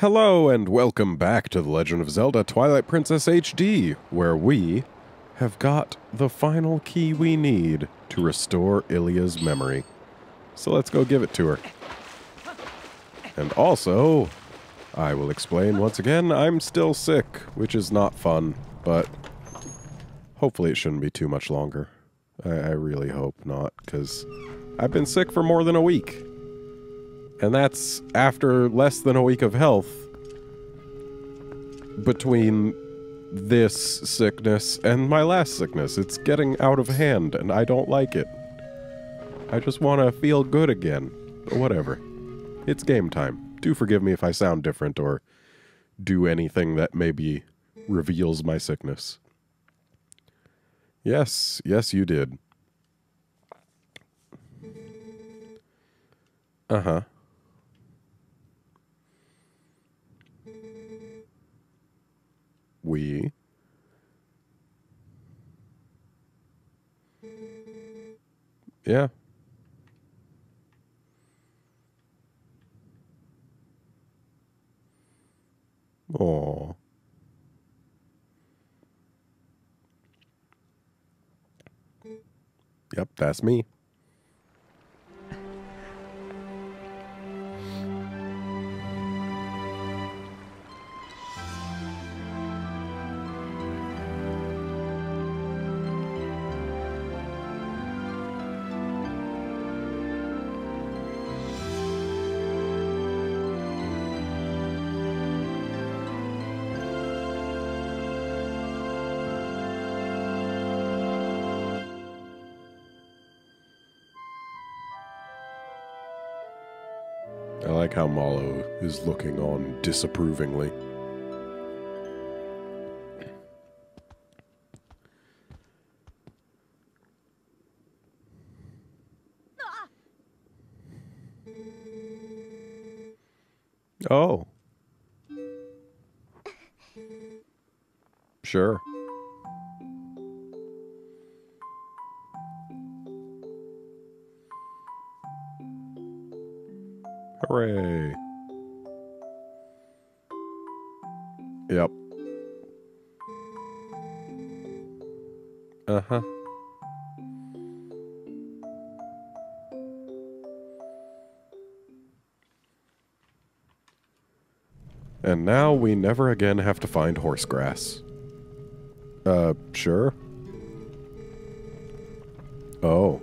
Hello and welcome back to The Legend of Zelda Twilight Princess HD, where we have got the final key we need to restore Ilia's memory. So let's go give it to her. And also, I will explain once again, I'm still sick, which is not fun, but hopefully it shouldn't be too much longer. I, I really hope not, because I've been sick for more than a week. And that's after less than a week of health between this sickness and my last sickness. It's getting out of hand, and I don't like it. I just want to feel good again. But whatever. It's game time. Do forgive me if I sound different or do anything that maybe reveals my sickness. Yes, yes, you did. Uh huh. We. Yeah. Oh. Yep, that's me. How Malo is looking on disapprovingly. Uh huh. And now we never again have to find horse grass. Uh, sure. Oh.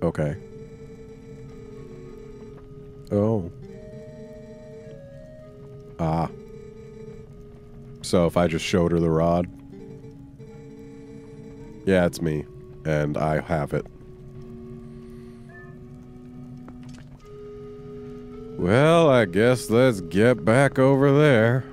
Okay. Oh. Ah. So if I just showed her the rod? Yeah, it's me. And I have it. Well, I guess let's get back over there.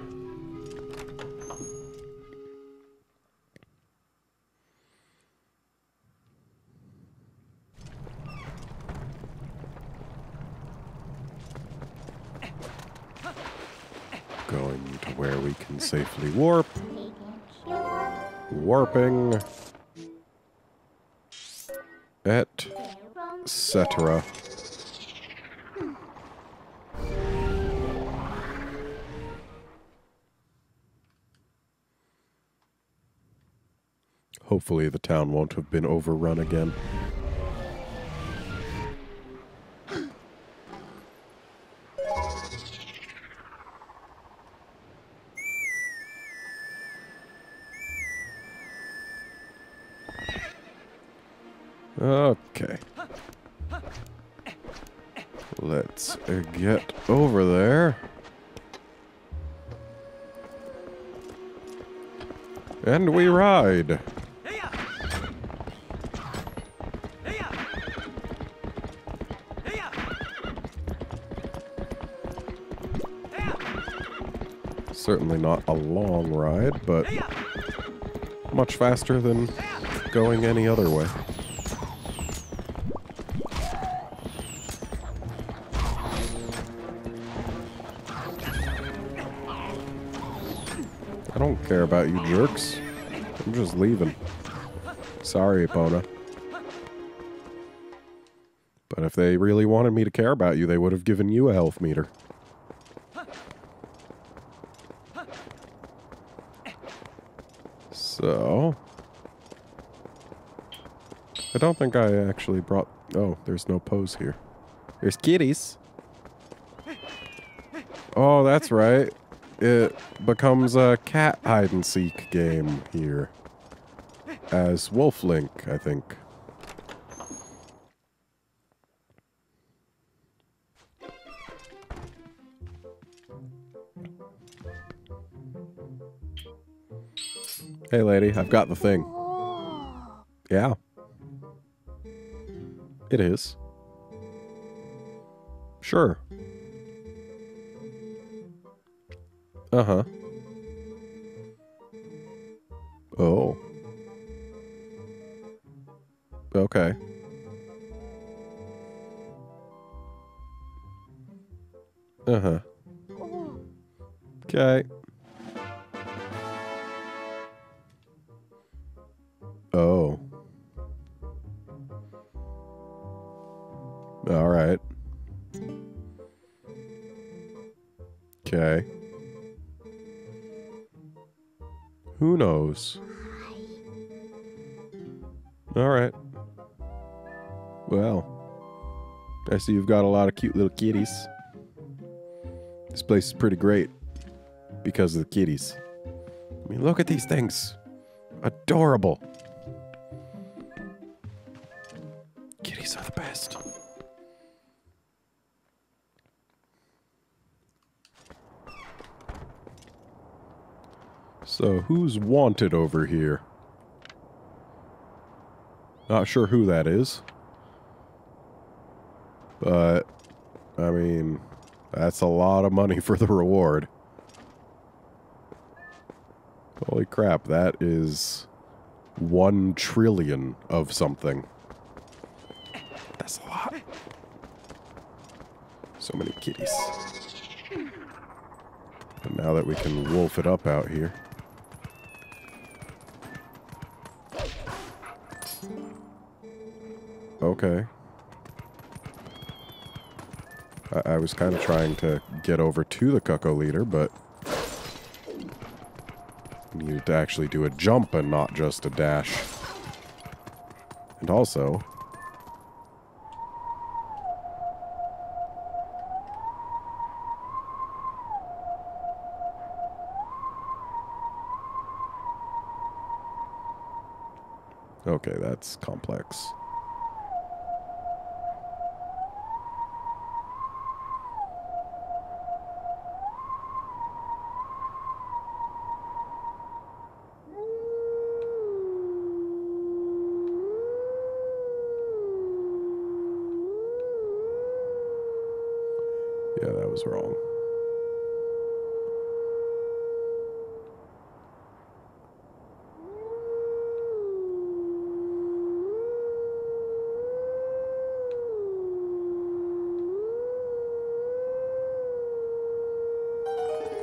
Hopefully the town won't have been overrun again. Okay. Let's get over there. And we ride. Certainly not a long ride, but much faster than going any other way. I don't care about you jerks. I'm just leaving. Sorry, Epona. But if they really wanted me to care about you, they would have given you a health meter. So... I don't think I actually brought... Oh, there's no Poes here. There's kitties. Oh, that's right. It becomes a cat hide-and-seek game here. As Wolf Link, I think. Hey, lady, I've got the thing. Yeah. It is. Sure. Uh-huh. Oh. Okay. Uh-huh. Okay. Oh. All right. Okay. Who knows? All right. Well, I see you've got a lot of cute little kitties. This place is pretty great because of the kitties. I mean, look at these things. Adorable. Are the best. So, who's wanted over here? Not sure who that is. But, I mean, that's a lot of money for the reward. Holy crap, that is one trillion of something. That's a lot. So many kitties. And now that we can wolf it up out here. Okay. I, I was kind of trying to get over to the Cucco leader, but needed to actually do a jump and not just a dash. And also... Okay, that's complex. Yeah, that was wrong.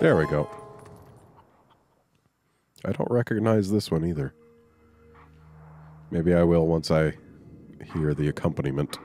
There we go. I don't recognize this one either. Maybe I will once I hear the accompaniment.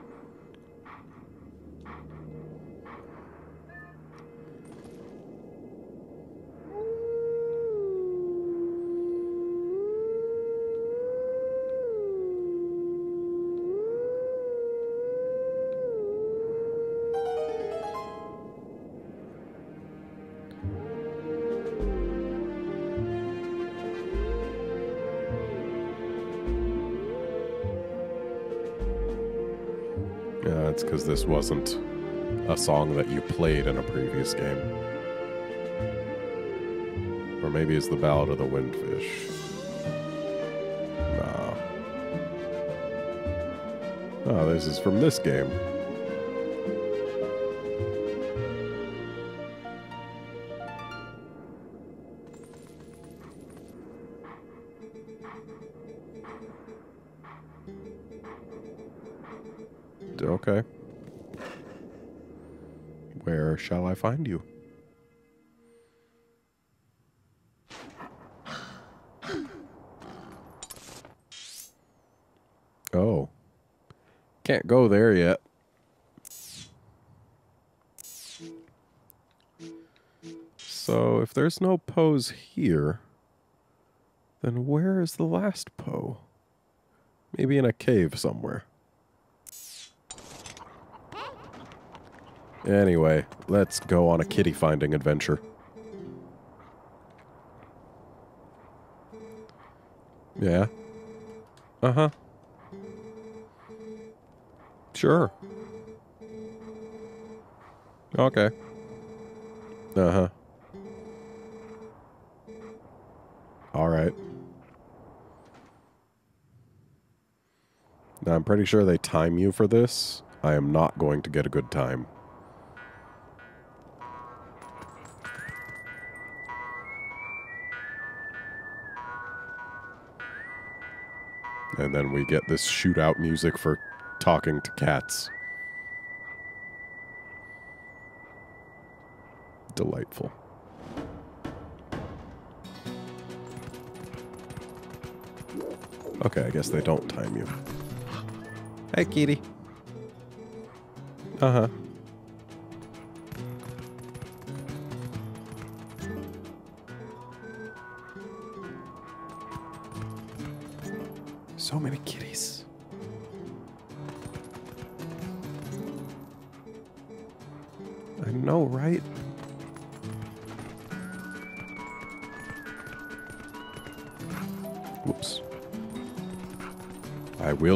It's because this wasn't a song that you played in a previous game. Or maybe it's the Ballad of the Windfish. Nah. Oh, this is from this game. Where shall I find you? Oh. Can't go there yet. So if there's no Poes here, Then where is the last Poe? Maybe in a cave somewhere. Anyway, let's go on a kitty finding adventure. Yeah. Uh-huh. Sure. Okay. Uh-huh. All right. Now, I'm pretty sure they time you for this. I am not going to get a good time. And then we get this shootout music for talking to cats. Delightful. Okay, I guess they don't time you. Hey, kitty. Uh-huh.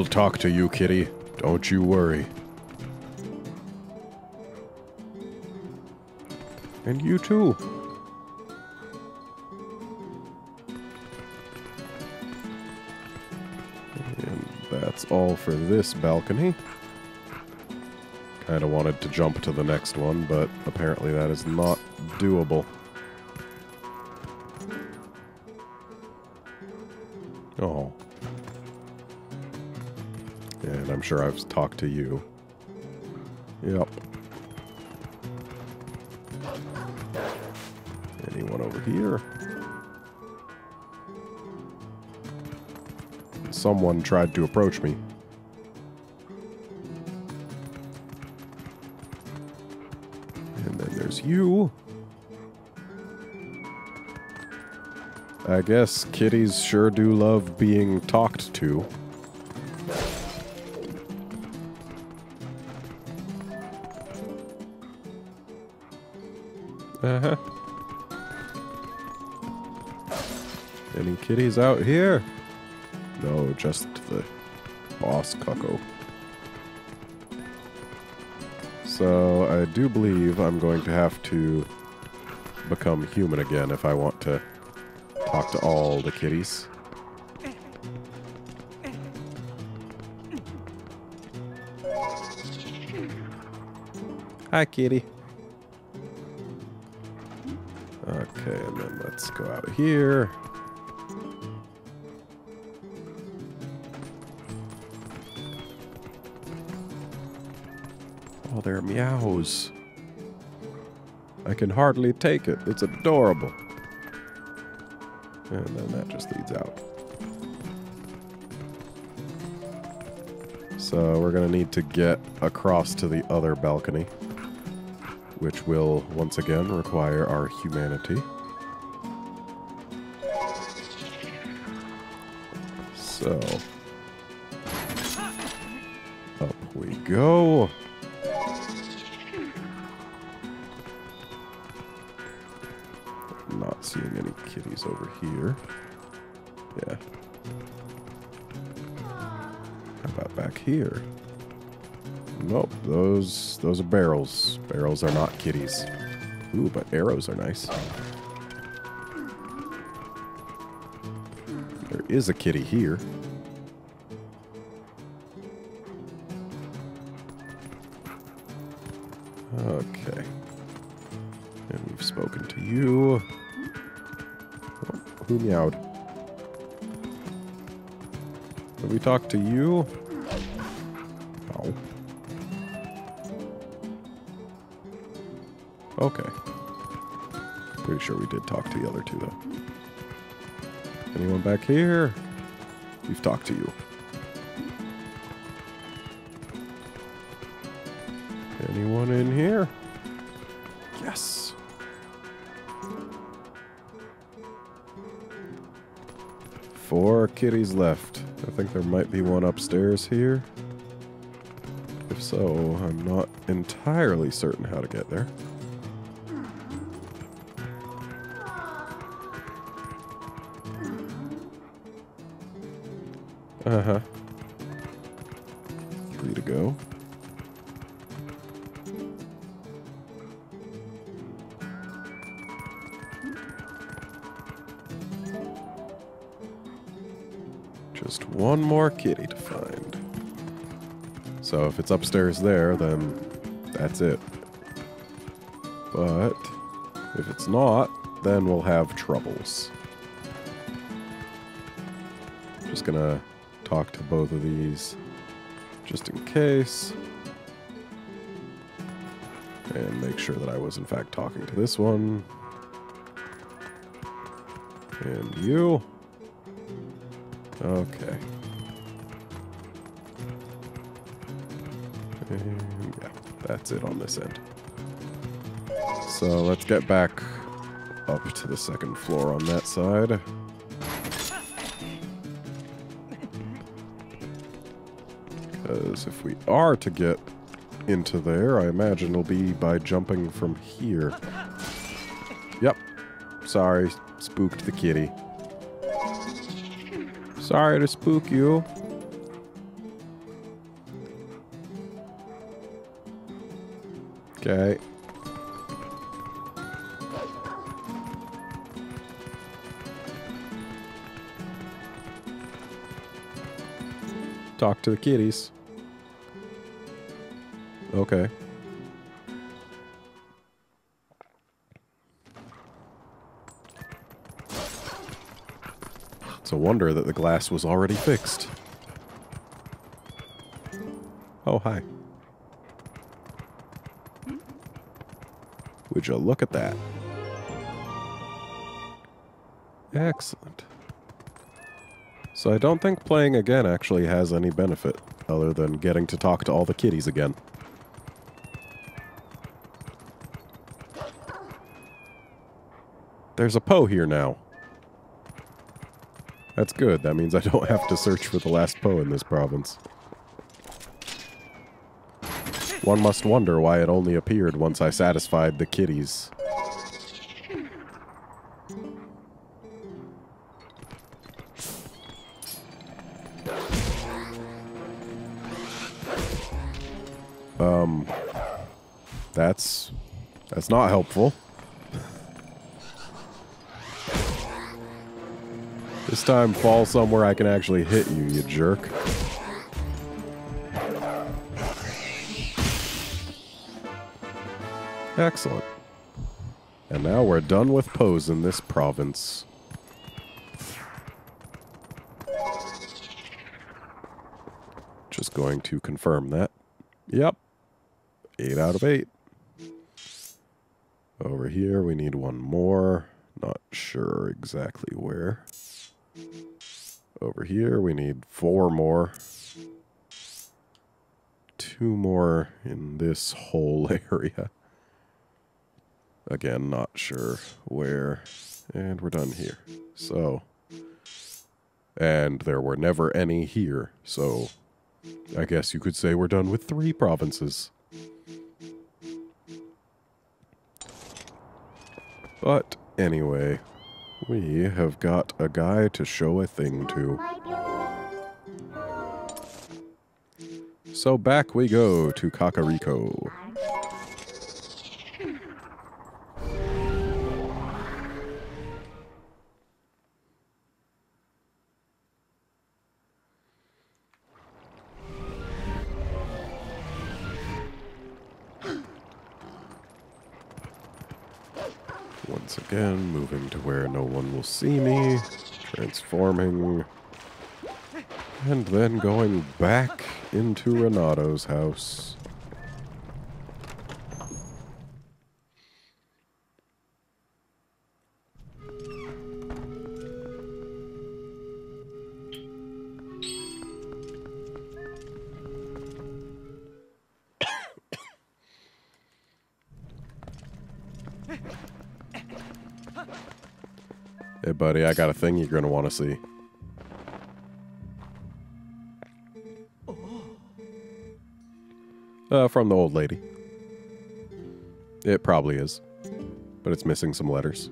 I will talk to you, kitty. Don't you worry. And you too. And that's all for this balcony. Kind of wanted to jump to the next one, but apparently that is not doable. Sure I've talked to you. Yep. Anyone over here? Someone tried to approach me. And then there's you. I guess kitties sure do love being talked to. Uh-huh. Any kitties out here? No, just the boss cucco. So I do believe I'm going to have to become human again if I want to talk to all the kitties. Hi, kitty. Go out here. Oh, they're meows. I can hardly take it. It's adorable. And then that just leads out. So we're going to need to get across to the other balcony, which will once again require our humanity. So, up we go. Not seeing any kitties over here. Yeah. How about back here? Nope, those those are barrels. Barrels are not kitties. Ooh, but arrows are nice. Is a kitty here. Okay. And we've spoken to you. Oh, who meowed? Did we talk to you? Oh. Okay. Pretty sure we did talk to the other two, though. Anyone back here? We've talked to you. Anyone in here? Yes. Four kitties left. I think there might be one upstairs here. If so, I'm not entirely certain how to get there. Uh huh. Three to go. Just one more kitty to find. So if it's upstairs there, then that's it. But if it's not, then we'll have troubles. Just gonna talk to both of these just in case. And make sure that I was in fact talking to this one. And you. Okay. And yeah, that's it on this end. So let's get back up to the second floor on that side. Because if we are to get into there, I imagine it'll be by jumping from here. Yep. Sorry, spooked the kitty. Sorry to spook you. Okay. Talk to the kitties. Okay. It's a wonder that the glass was already fixed. Oh, hi. Would you look at that? Excellent. So I don't think playing again actually has any benefit other than getting to talk to all the kitties again. There's a Poe here now. That's good. That means I don't have to search for the last Poe in this province. One must wonder why it only appeared once I satisfied the kitties. Um, that's that's not helpful. This time, fall somewhere I can actually hit you, you jerk. Excellent. And now we're done with Poes in this province. Just going to confirm that. Yep. 8 out of 8. Over here, we need one more. Not sure exactly where. Over here, we need four more. Two more in this whole area. Again, not sure where. And we're done here. So. And there were never any here, so I guess you could say we're done with three provinces. But anyway, we have got a guy to show a thing to. So back we go to Kakariko. Once again, moving to where no one will see me, transforming, and then going back into Renado's house. buddy. I got a thing you're going to want to see. Uh, from the old lady. It probably is, but it's missing some letters.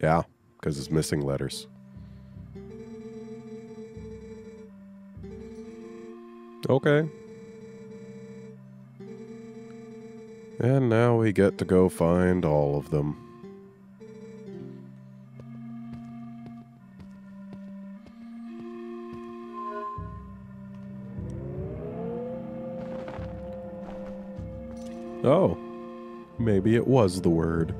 Yeah, because it's missing letters. Okay. And now we get to go find all of them. Oh, maybe it was the word.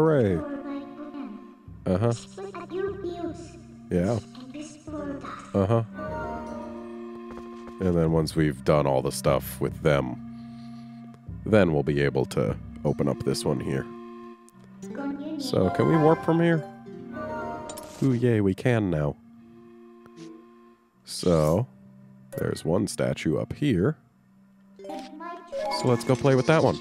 Hooray. Uh huh. Yeah. Uh huh. And then once we've done all the stuff with them, then we'll be able to open up this one here. So, can we warp from here? Ooh, yay, we can now. So, there's one statue up here. So let's go play with that one.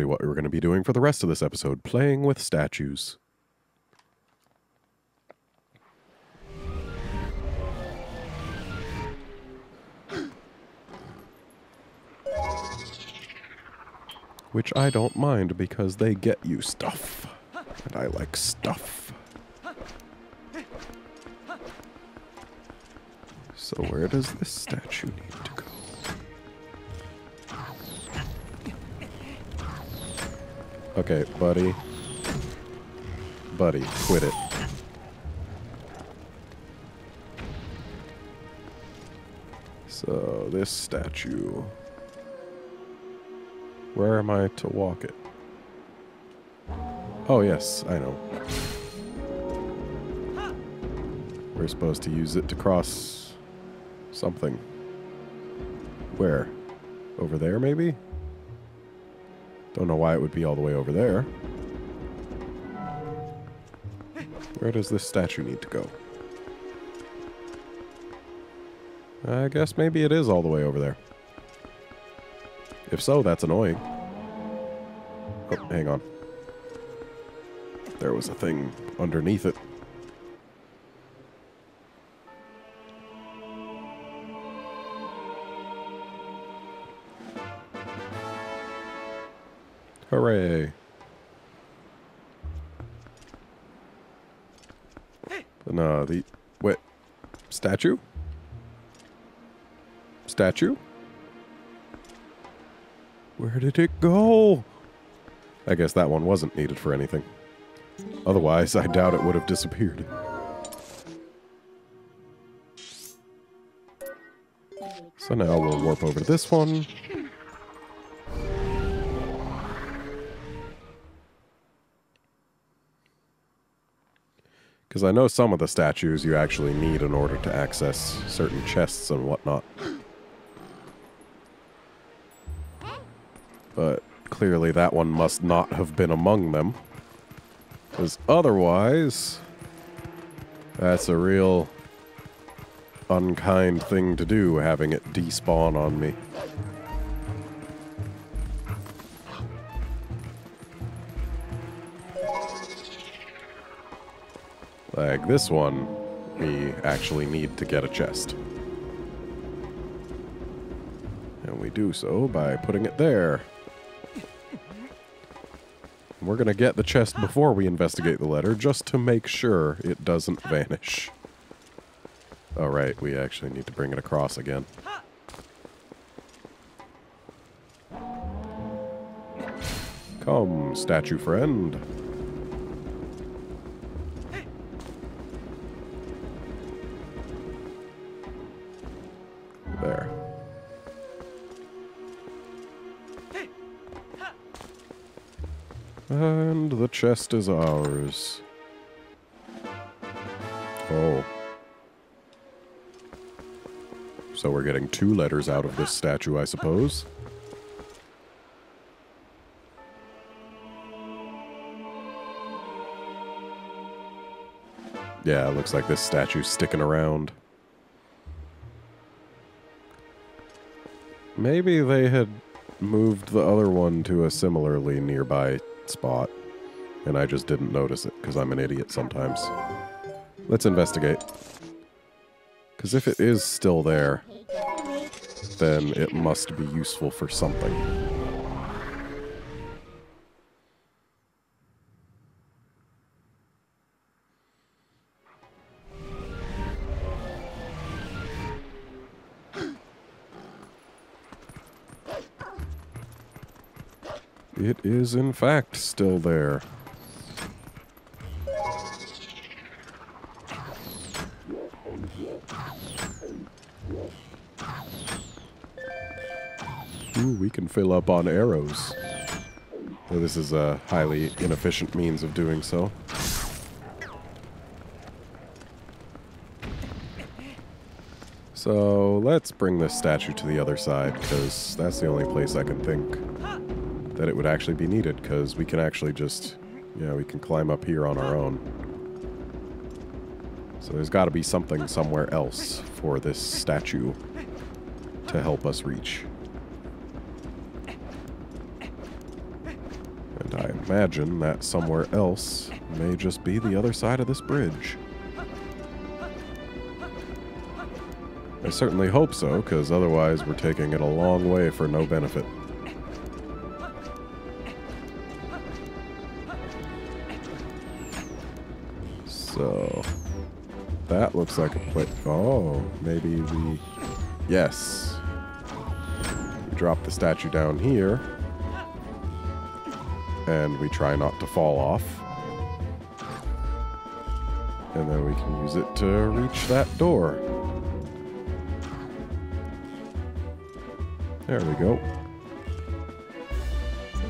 Actually what we're going to be doing for the rest of this episode playing with statues. Which I don't mind because they get you stuff. And I like stuff. So where does this statue need to Okay, buddy. Buddy, quit it. So, this statue. Where am I to walk it? Oh, yes, I know. We're supposed to use it to cross something. Where? Over there, maybe? Don't know why it would be all the way over there. Where does this statue need to go? I guess maybe it is all the way over there. If so, that's annoying. Oh, hang on. There was a thing underneath it. Statue? Where did it go? I guess that one wasn't needed for anything. Otherwise, I doubt it would have disappeared. So now we'll warp over to this one. Because I know some of the statues you actually need in order to access certain chests and whatnot. Clearly that one must not have been among them. Because otherwise, that's a real unkind thing to do, having it despawn on me. Like this one, we actually need to get a chest. And we do so by putting it there. We're going to get the chest before we investigate the letter, just to make sure it doesn't vanish. Alright, we actually need to bring it across again. Come, statue friend. chest is ours. Oh. So we're getting two letters out of this statue, I suppose. Yeah, looks like this statue's sticking around. Maybe they had moved the other one to a similarly nearby spot and I just didn't notice it because I'm an idiot sometimes. Let's investigate. Because if it is still there, then it must be useful for something. It is, in fact, still there. Ooh, we can fill up on arrows. Well, this is a highly inefficient means of doing so. So let's bring this statue to the other side, because that's the only place I can think that it would actually be needed, because we can actually just, yeah, we can climb up here on our own. So there's got to be something somewhere else for this statue to help us reach. And I imagine that somewhere else may just be the other side of this bridge. I certainly hope so, because otherwise we're taking it a long way for no benefit. That looks like a place. Oh, maybe we. Yes. We drop the statue down here. And we try not to fall off. And then we can use it to reach that door. There we go.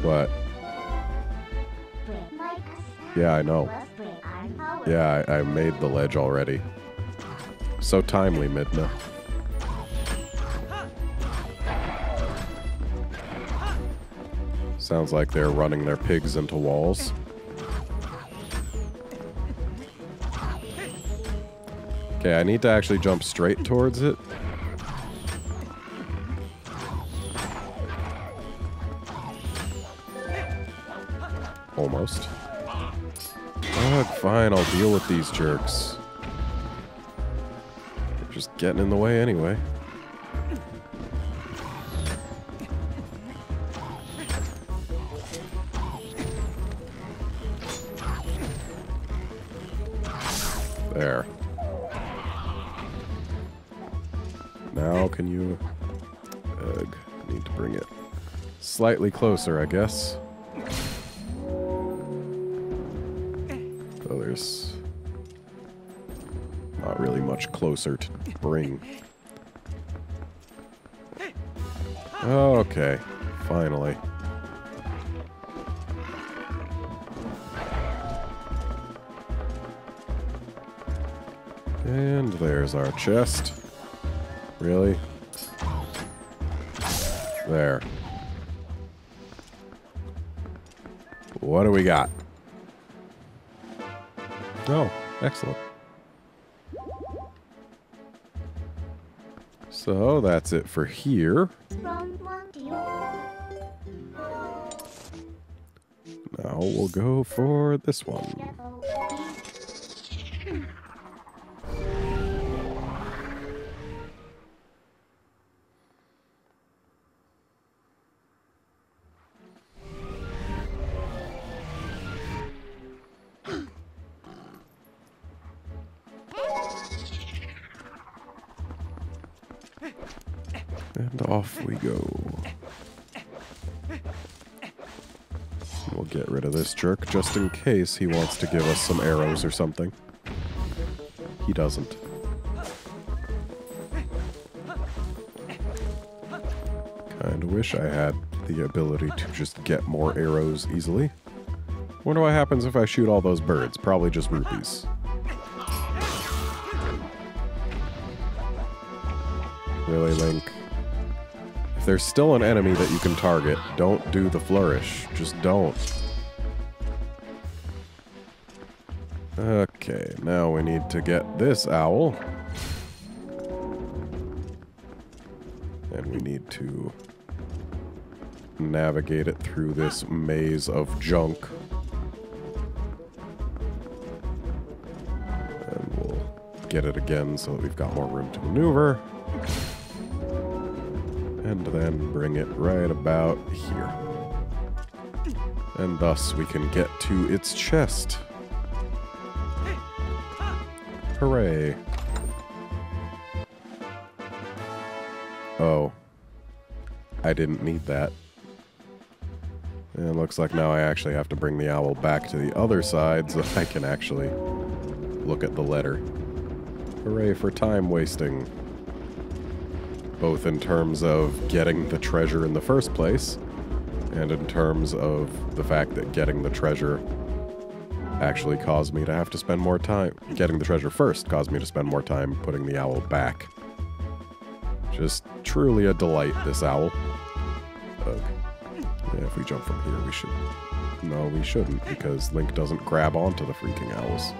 But... Yeah, I know. Yeah, I, I made the ledge already. So timely, Midna. Sounds like they're running their pigs into walls. Okay, I need to actually jump straight towards it. Almost. Ugh, fine, I'll deal with these jerks. Getting in the way anyway. There. Now can you... Ugh, need to bring it slightly closer, I guess. Closer to bring. Okay, finally. And there's our chest. Really? There. What do we got? Oh, excellent. So that's it for here. Now we'll go for this one. Jerk just in case he wants to give us some arrows or something. He doesn't. Kinda wish I had the ability to just get more arrows easily. Wonder what happens if I shoot all those birds. Probably just rupees. Really, Link? If there's still an enemy that you can target, don't do the flourish. Just don't. Okay, now we need to get this owl. And we need to navigate it through this maze of junk. And we'll get it again so that we've got more room to maneuver. And then bring it right about here. And thus we can get to its chest. Hooray. Oh. I didn't need that. And it looks like now I actually have to bring the owl back to the other side so I can actually look at the letter. Hooray for time wasting. Both in terms of getting the treasure in the first place, and in terms of the fact that getting the treasure actually caused me to have to spend more time. Getting the treasure first caused me to spend more time putting the owl back. Just truly a delight, this owl. Yeah, if we jump from here, we should. No, we shouldn't, because Link doesn't grab onto the freaking owls.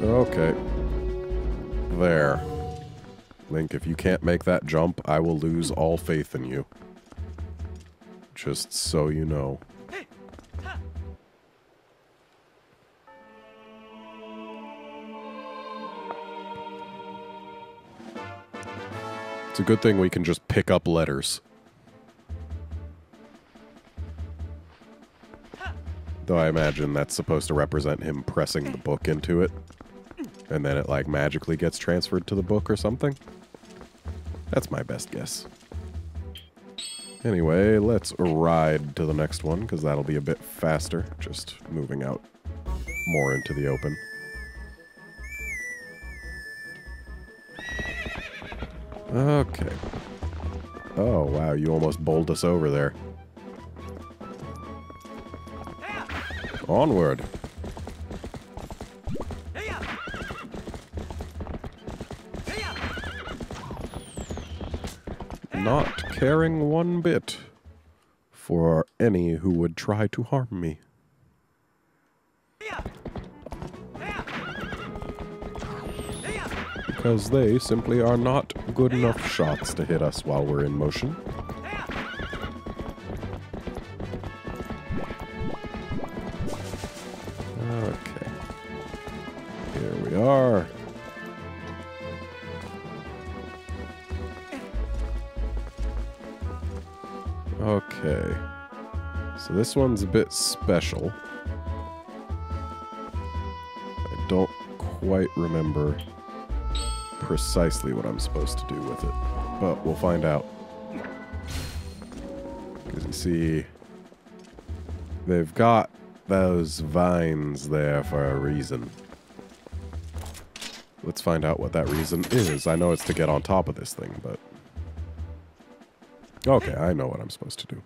Okay. There. Link, if you can't make that jump, I will lose all faith in you. Just so you know. It's a good thing we can just pick up letters. Though I imagine that's supposed to represent him pressing the book into it. And then it, like, magically gets transferred to the book or something. That's my best guess. Anyway, let's ride to the next one, because that'll be a bit faster. Just moving out more into the open. Okay. Oh, wow, you almost bowled us over there. Onward. Not caring one bit for any who would try to harm me. Because they simply are not good enough shots to hit us while we're in motion. Okay. Here we are. Okay. So this one's a bit special. I don't quite remember precisely what I'm supposed to do with it, but we'll find out. Because you see, they've got those vines there for a reason. Let's find out what that reason is. I know it's to get on top of this thing, but... Okay, I know what I'm supposed to do.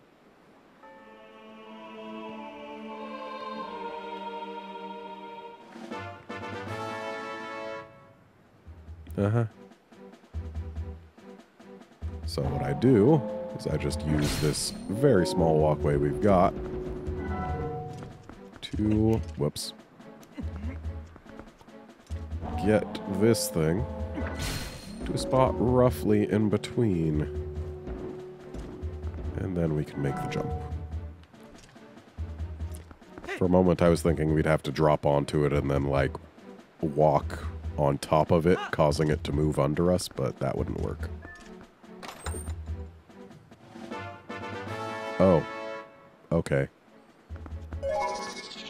Uh-huh. So what I do is I just use this very small walkway we've got to, whoops, get this thing to a spot roughly in between. And then we can make the jump. For a moment I was thinking we'd have to drop onto it and then like walk on top of it, causing it to move under us, but that wouldn't work. Oh. Okay.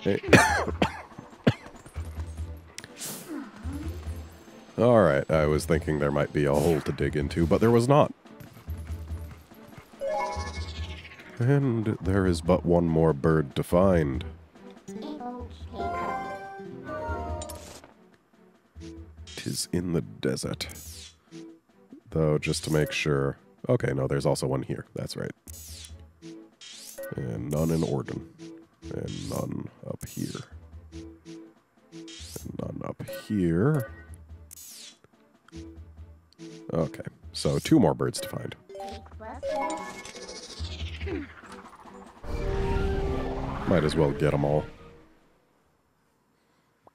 Hey. Alright, I was thinking there might be a hole to dig into, but there was not. And there is but one more bird to find. Tis in the desert. Though, just to make sure... Okay, no, there's also one here. That's right. And none in Ordon. And none up here. And none up here. Okay, so two more birds to find. Might as well get them all.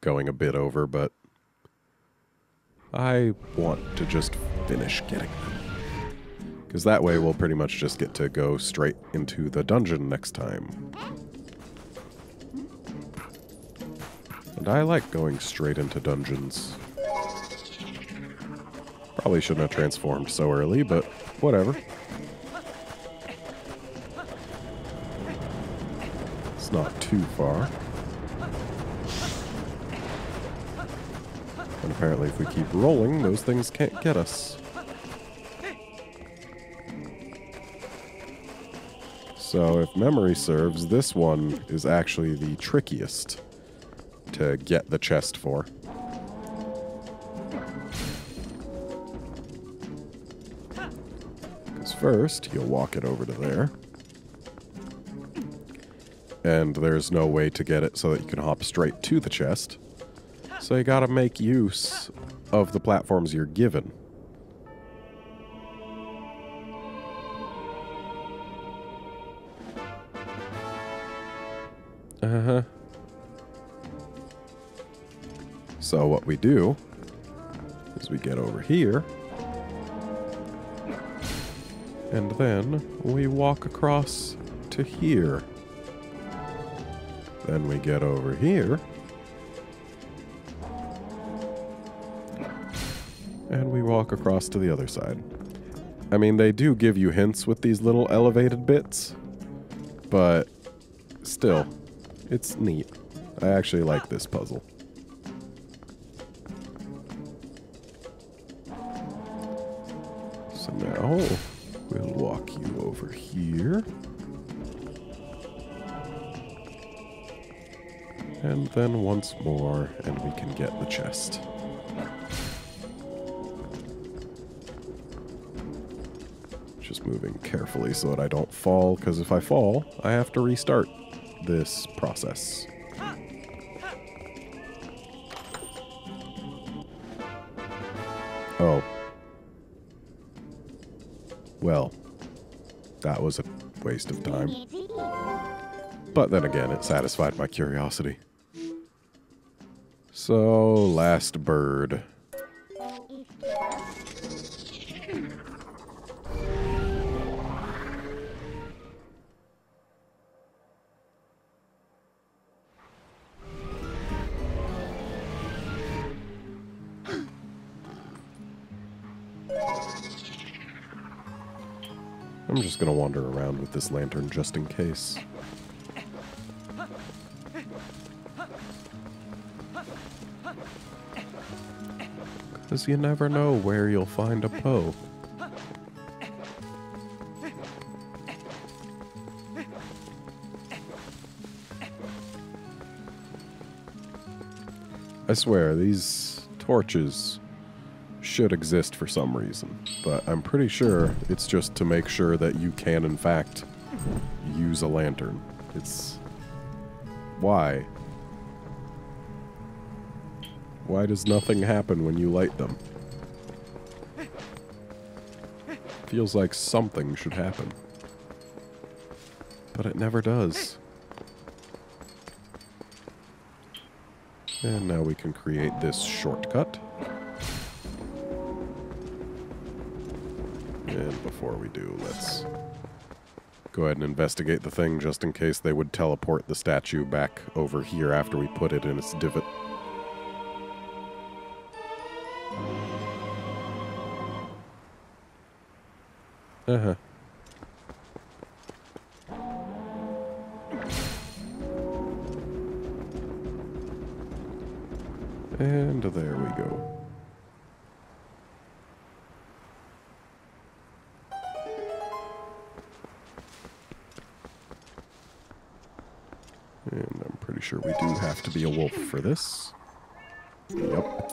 going a bit over, but I want to just finish getting them. Because that way we'll pretty much just get to go straight into the dungeon next time. And I like going straight into dungeons. Probably shouldn't have transformed so early, but whatever. It's not too far. And apparently if we keep rolling, those things can't get us. So if memory serves, this one is actually the trickiest to get the chest for. Because first, you'll walk it over to there. And there's no way to get it so that you can hop straight to the chest. So you gotta make use of the platforms you're given. Uh-huh. So what we do is we get over here. And then we walk across to here. Then we get over here. And we walk across to the other side. I mean, they do give you hints with these little elevated bits, but still, it's neat. I actually like this puzzle. So now we'll walk you over here. And then once more, and we can get the chest. Moving carefully so that I don't fall, because if I fall, I have to restart this process. Oh. Well, that was a waste of time. But then again, it satisfied my curiosity. So, last bird. Just gonna wander around with this lantern just in case. Because you never know where you'll find a Poe. I swear, these torches should exist for some reason, but I'm pretty sure it's just to make sure that you can, in fact, use a lantern. It's. Why? Why does nothing happen when you light them? Feels like something should happen. But it never does. And now we can create this shortcut. And before we do, let's go ahead and investigate the thing just in case they would teleport the statue back over here after we put it in its divot. Uh-huh. And be a wolf for this. Yep.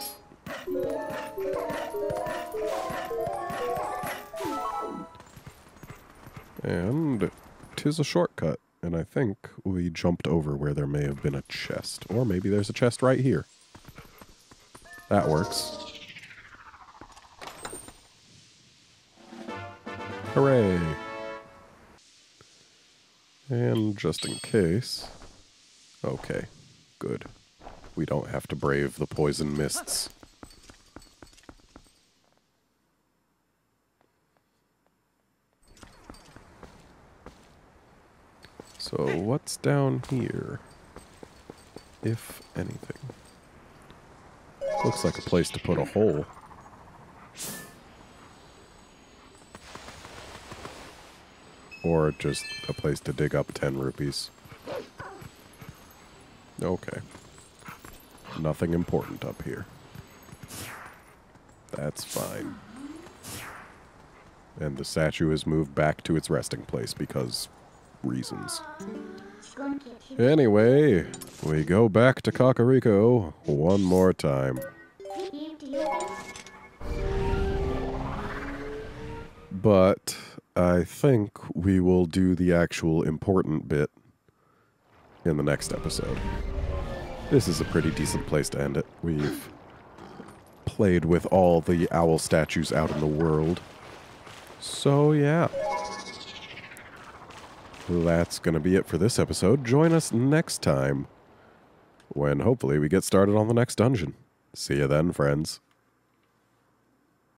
And tis a shortcut, and I think we jumped over where there may have been a chest. Or maybe there's a chest right here. That works. Hooray! And just in case... Okay, good. we don't have to brave the poison mists. So, what's down here? If anything. Looks like a place to put a hole. Or just a place to dig up 10 rupees. Okay. Nothing important up here. That's fine. And the statue has moved back to its resting place because reasons. Anyway, we go back to Kakariko one more time. But I think we will do the actual important bit in the next episode. This is a pretty decent place to end it. We've played with all the owl statues out in the world. So, yeah. That's going to be it for this episode. Join us next time when hopefully we get started on the next dungeon. See you then, friends.